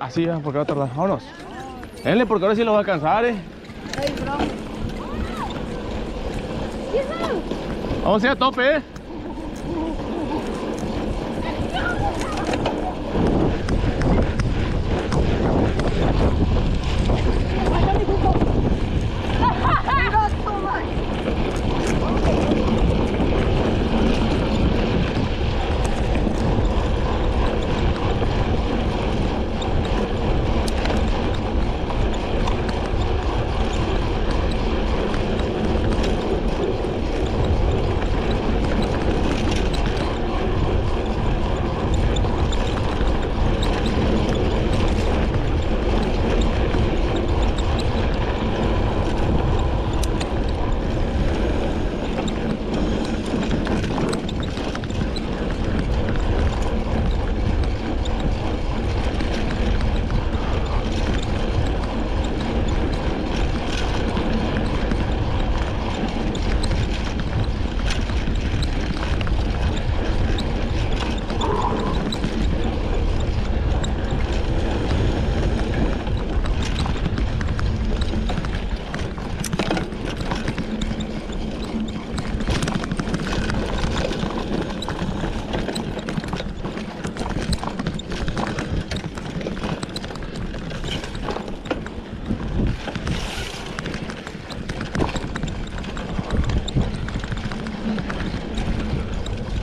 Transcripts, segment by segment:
Así ya, porque va a tardar. Vámonos. Denle, porque ahora sí lo va a alcanzar, eh. Vamos a ir a tope, eh.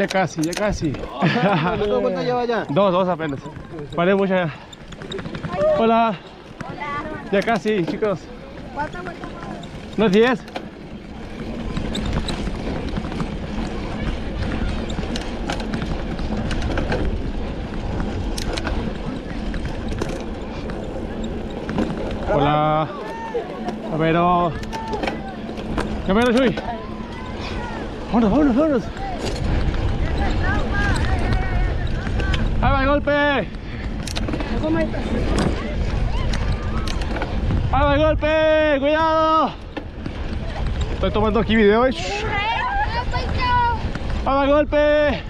Ya casi, ya casi. ¿Cuánto, cuánto lleva ya? Dos, dos apenas. Paré mucha. Hola. Ya casi, chicos. ¿No es 10? Hola. Camero. Camero, Chuy. Vámonos, vámonos, vámonos. ¡Ahí va el golpe! ¡Ahí va el golpe! ¡Cuidado! Estoy tomando aquí video. ¿eh? ¡Ahí va el golpe!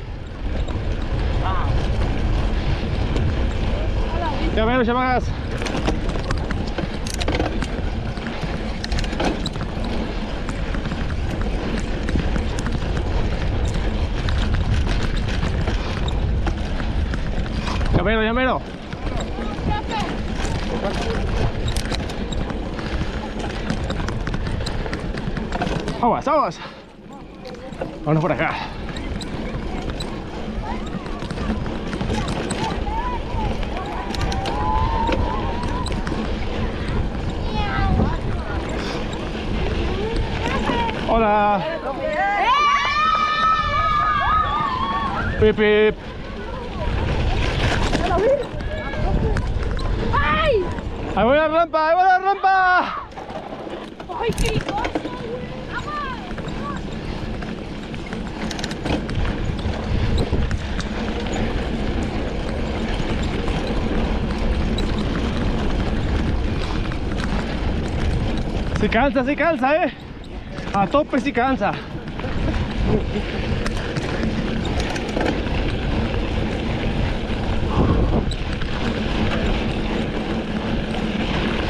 Ya menos, ya más. Ya mero, ya mero. Aguas, aguas. Vámonos por acá. Hola. Pip, pip. Ahí voy a la rampa, ahí voy a la rampa. ¡Ay, qué cosa! Si cansa, si cansa, eh. A tope si cansa.